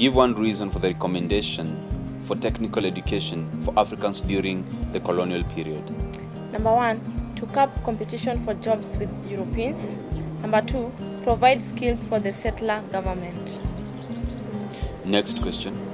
Give one reason for the recommendation for technical education for Africans during the colonial period. Number one, to curb competition for jobs with Europeans. Number two, provide skills for the settler government. Next question.